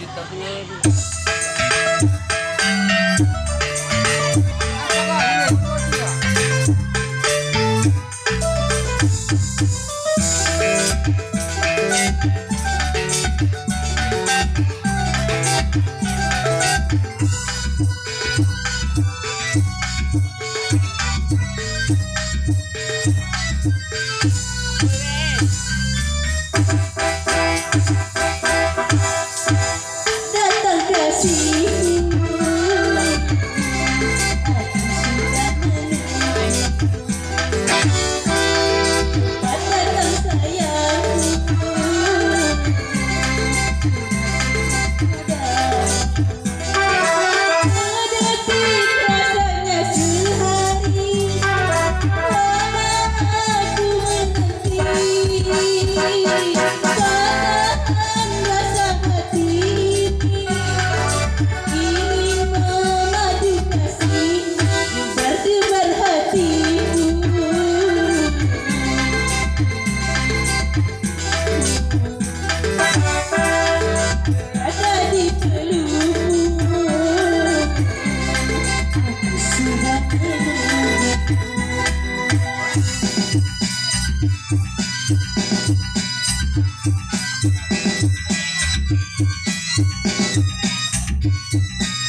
kita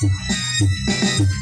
Boom, boom, boom.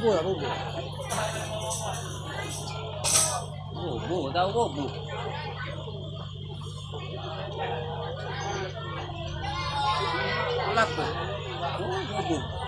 不啦不不，不不，那不不不，拉不，不不不。